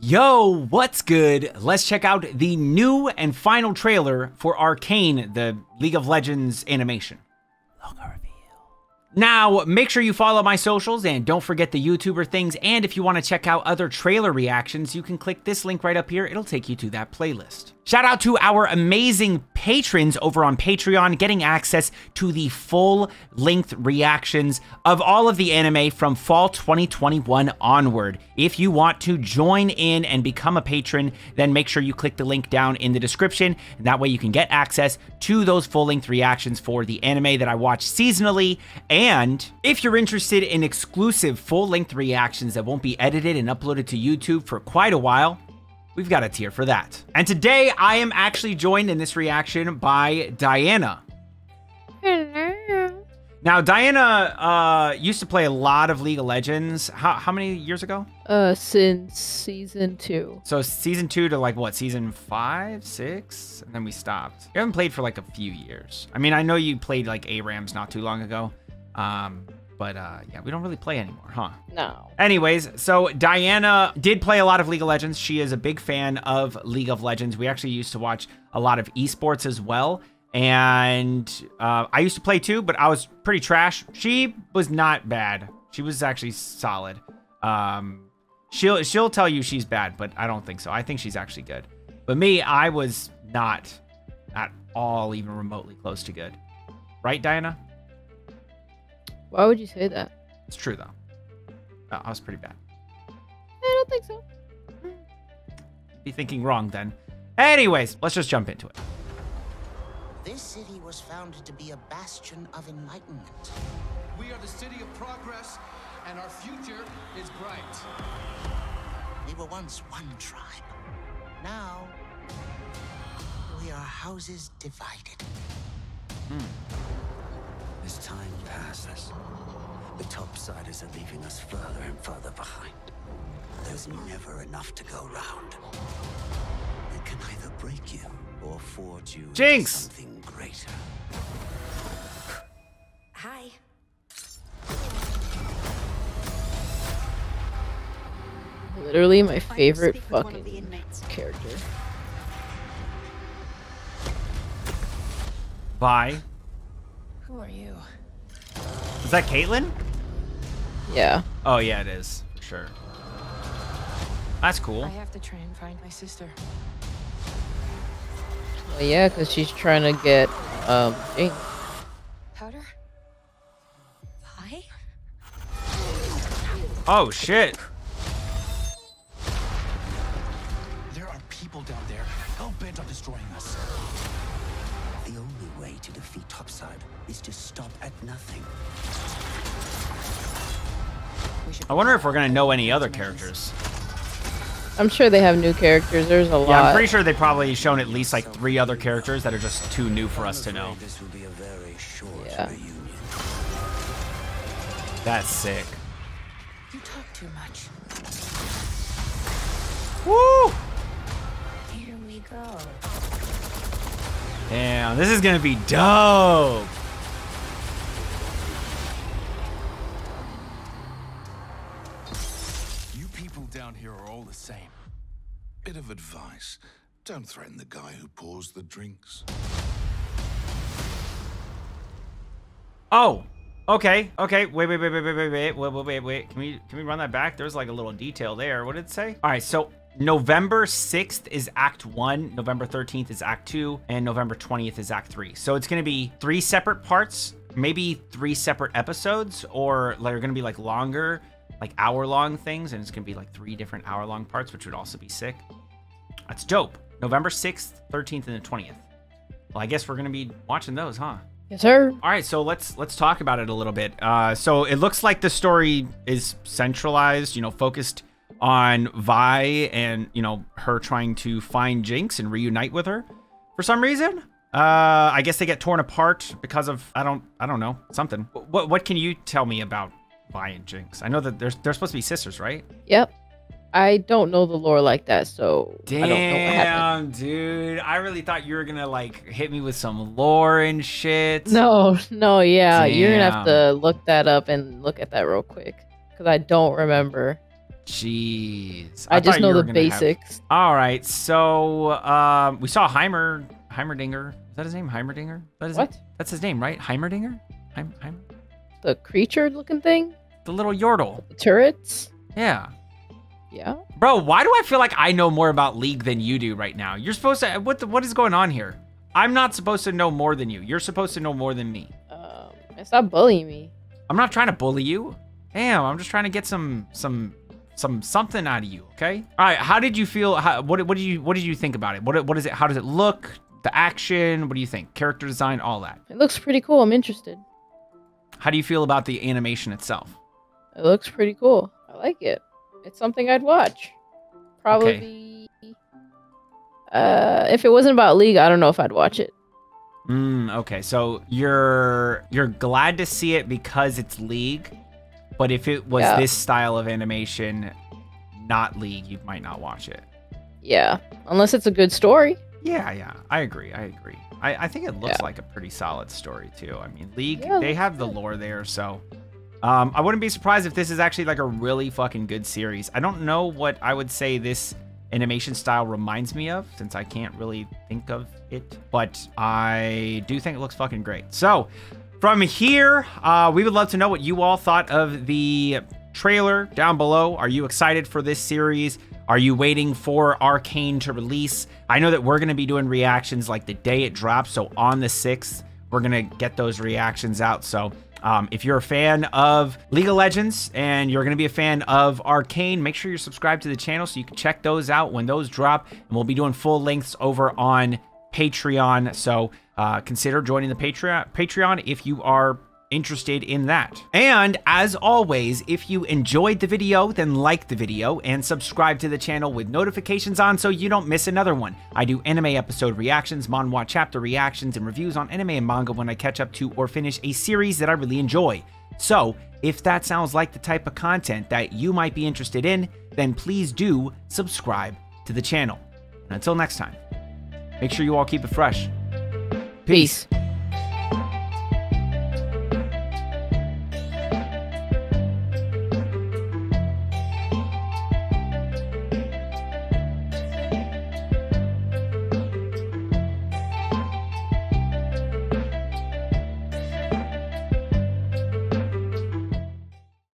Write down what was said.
Yo, what's good? Let's check out the new and final trailer for Arcane, the League of Legends animation. Now, make sure you follow my socials and don't forget the YouTuber things. And if you want to check out other trailer reactions, you can click this link right up here. It'll take you to that playlist. Shout out to our amazing patrons over on Patreon, getting access to the full length reactions of all of the anime from fall 2021 onward. If you want to join in and become a patron, then make sure you click the link down in the description. And that way you can get access to those full length reactions for the anime that I watch seasonally. And if you're interested in exclusive full length reactions that won't be edited and uploaded to YouTube for quite a while, we've got a tier for that. And today I am actually joined in this reaction by Diana. Hello. Now, Diana uh, used to play a lot of League of Legends. How, how many years ago? Uh, since season two. So season two to like what, season five, six? And then we stopped. You haven't played for like a few years. I mean, I know you played like ARAMs not too long ago. Um, but uh, yeah, we don't really play anymore, huh? No. Anyways, so Diana did play a lot of League of Legends. She is a big fan of League of Legends. We actually used to watch a lot of esports as well. And uh, I used to play too, but I was pretty trash. She was not bad. She was actually solid. Um, she'll she'll tell you she's bad, but I don't think so. I think she's actually good. But me, I was not at all even remotely close to good. Right, Diana? Why would you say that? It's true though. Uh, I was pretty bad. I don't think so. Be thinking wrong then. Anyways, let's just jump into it. This city was founded to be a bastion of enlightenment. We are the city of progress, and our future is bright. We were once one tribe. Now, we are houses divided. As time passes, the topsiders are leaving us further and further behind. There's never enough to go round. It can either break you or forge you into Jinx! something greater. Hi. Literally my favorite speak with one of fucking character. Bye. Who are you? Is that Caitlyn? Yeah. Oh yeah, it is. Sure. That's cool. I have to try and find my sister. Well, yeah, because she's trying to get um Jinx. Powder? Hi? Oh shit. There are people down there hell bent on destroying us. The only way to defeat Topside is to stop at nothing. I wonder if we're gonna know any other characters. I'm sure they have new characters. There's a lot. Yeah, I'm pretty sure they've probably shown at least like three other characters that are just too new for us to know. afraid This will be a very short Yeah. reunion. That's sick. You talk too much. Woo! Here we go. Damn, this is gonna be dope. You people down here are all the same. Bit of advice. Don't threaten the guy who pours the drinks. Oh, okay, okay. Wait, wait, wait, wait, wait, wait, wait, wait, wait, wait. Can we can we run that back? There's like a little detail there. What did it say? All right, so November 6th is Act 1, November 13th is Act 2, and November 20th is Act 3. So it's going to be three separate parts, maybe three separate episodes, or they're going to be like longer, like hour long things, and it's going to be like three different hour long parts, which would also be sick. That's dope. November 6th, 13th, and the 20th. Well, I guess we're going to be watching those, huh? Yes, sir. All right, so let's let's talk about it a little bit. Uh, so it looks like the story is centralized, you know, focused on Vi and you know her trying to find Jinx and reunite with her for some reason. Uh, I guess they get torn apart because of I don't I don't know something. What what can you tell me about Vi and Jinx? I know that they're they're supposed to be sisters, right? Yep. I don't know the lore like that, so I don't know what happened. Damn, dude! I really thought you were gonna like hit me with some lore and shit. No, no, yeah. You're gonna have to look that up and look at that real quick. Because I don't remember. Jeez. I, just know the gonna have- basics. All right. So um, we saw Heimer Heimerdinger. Is that his name? Heimerdinger? Is that his What? That's his name, right? Heimerdinger? Heim, Heim, The creature looking thing? the little Yordle. The turrets? Yeah. Yeah. Bro, why do I feel like I know more about League than you do right now? You're supposed to. What the, What is going on here? I'm not supposed to know more than you. You're supposed to know more than me. Um, stop bullying me. I'm not trying to bully you. Damn, I'm just trying to get some some some something out of you. Okay. All right. How did you feel? How, what what did you what did you think about it? What what is it? How does it look? The action. What do you think? Character design, all that. It looks pretty cool. I'm interested. How do you feel about the animation itself? It looks pretty cool. I like it. It's something I'd watch. Probably. Okay. Uh, if it wasn't about League, I don't know if I'd watch it. Mm, okay, so you're you're glad to see it because it's League, but if it was Yeah. this style of animation, not League, you might not watch it. Yeah, unless it's a good story. Yeah, yeah, I agree. I agree. I, I think it looks Yeah. like a pretty solid story too. I mean, League, yeah, they have the lore there, so um, I wouldn't be surprised if this is actually like a really fucking good series. I don't know what I would say this animation style reminds me of, since I can't really think of it, but I do think it looks fucking great. So from here, uh, we would love to know what you all thought of the trailer down below. Are you excited for this series? Are you waiting for Arcane to release? I know that we're going to be doing reactions like the day it drops. So on the 6th, we're going to get those reactions out. So um, if you're a fan of League of Legends and you're going to be a fan of Arcane, make sure you're subscribed to the channel so you can check those out when those drop. And we'll be doing full lengths over on Patreon. So uh, consider joining the Patreon Patreon if you are interested in that. And as always, if you enjoyed the video, then like the video and subscribe to the channel with notifications on so you don't miss another one. I do anime episode reactions, manhwa chapter reactions, and reviews on anime and manga when I catch up to or finish a series that I really enjoy. So, if that sounds like the type of content that you might be interested in, then please do subscribe to the channel. And until next time, make sure you all keep it fresh. Peace.